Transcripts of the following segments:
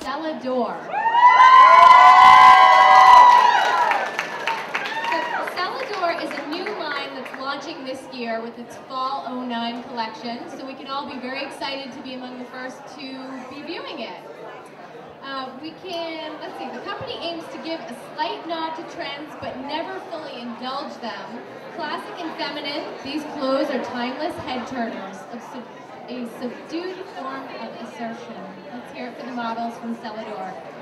So Selah D'or is a new line that's launching this year with its Fall 09 collection, so we can all be very excited to be among the first to be viewing it. Uh, we can, let's see, the company aims to give a slight nod to trends but never fully indulge them. Classic and feminine, these clothes are timeless head turners of sub a subdued form of assertion. Let's hear it for the models from Selah D'or.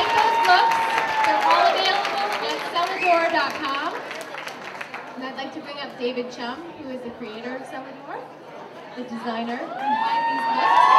Like those looks, they're all available at celador.com. And I'd like to bring up David Chum, who is the creator of Selah D'or, the designer behind these looks.